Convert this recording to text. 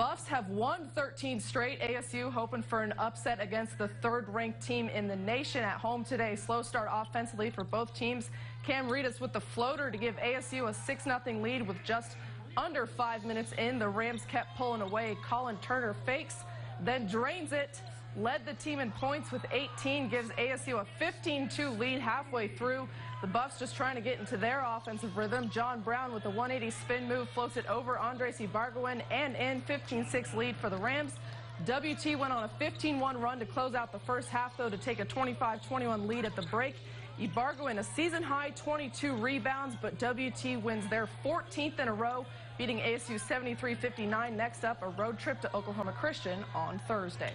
Buffs have won 13 straight. ASU hoping for an upset against the third-ranked team in the nation at home today. Slow start offensively for both teams. Cam Reedus with the floater to give ASU a 6-0 lead with just under five minutes in. The Rams kept pulling away. Colin Turner fakes, then drains it. Led the team in points with 18, gives ASU a 15-2 lead halfway through. The Buffs just trying to get into their offensive rhythm. John Brown with the 180 spin move floats it over Andres Ibarguen and in 15-6 lead for the Rams. WT went on a 15-1 run to close out the first half, though, to take a 25-21 lead at the break. Ibarguen a season-high 22 rebounds, but WT wins their 14th in a row, beating ASU 73-59. Next up, a road trip to Oklahoma Christian on Thursday.